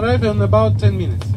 arrive in about 10 minutes.